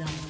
blood.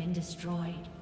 Been destroyed.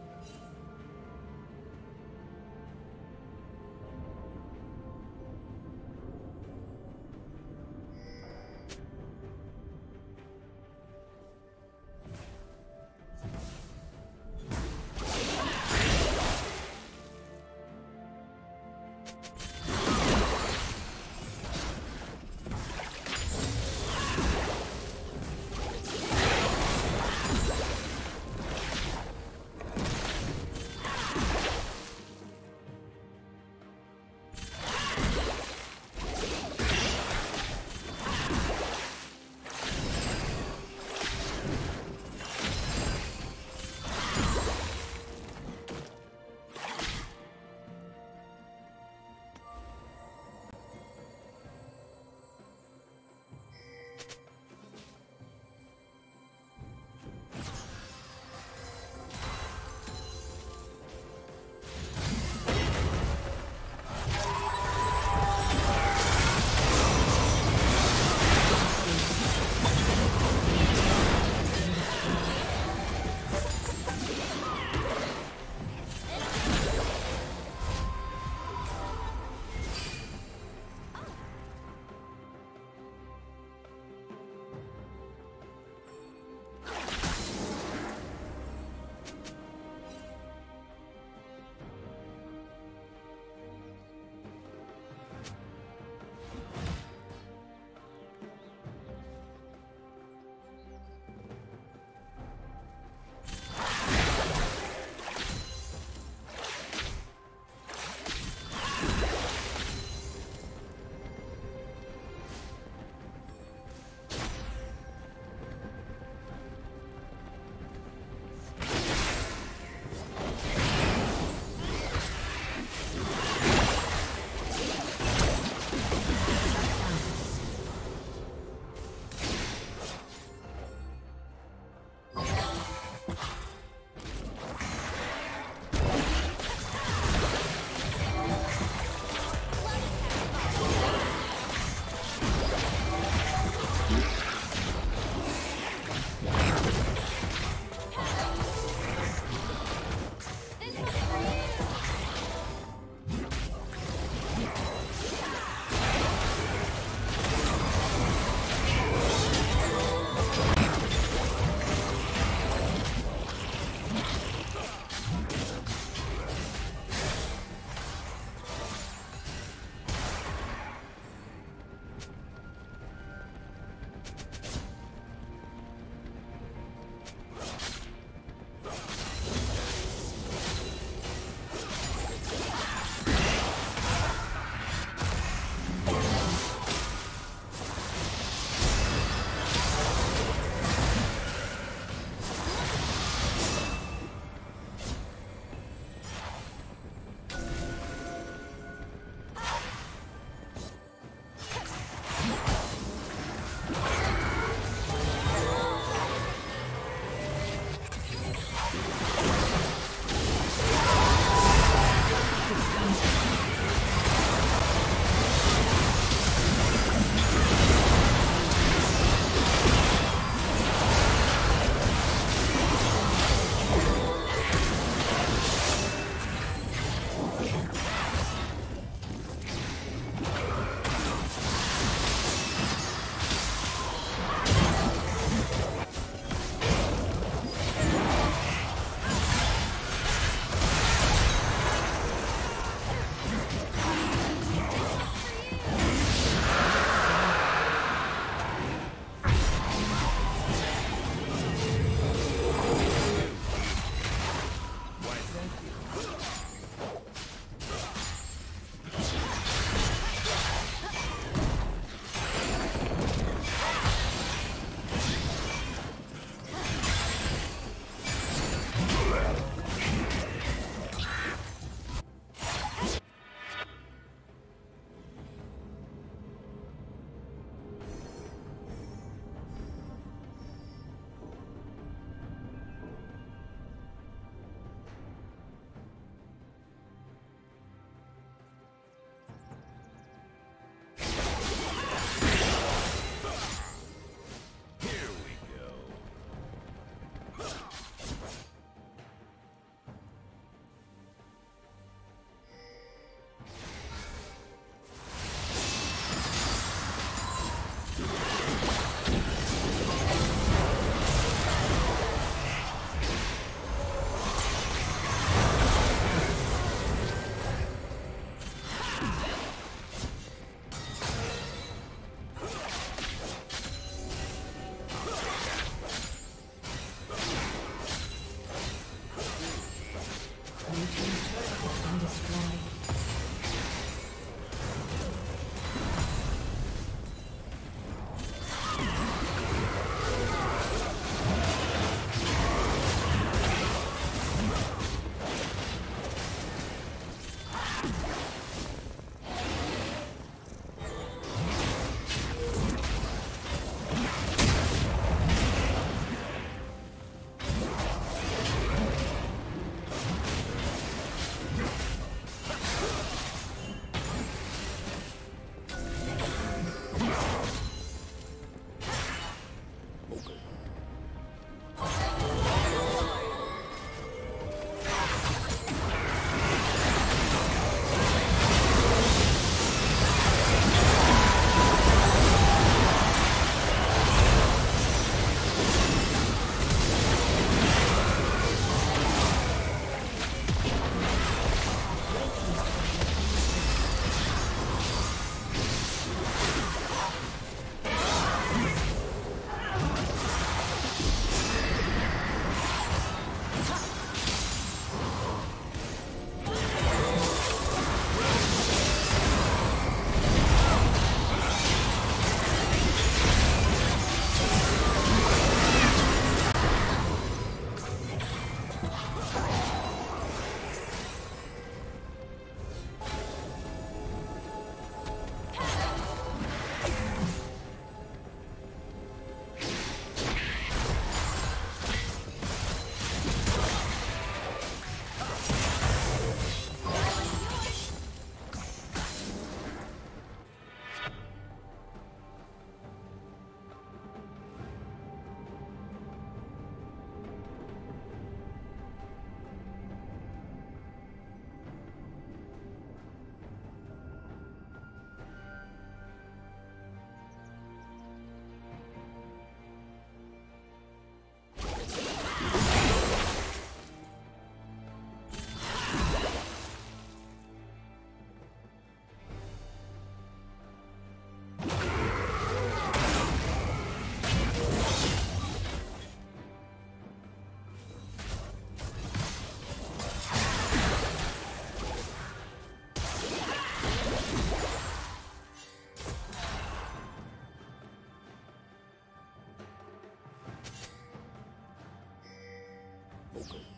You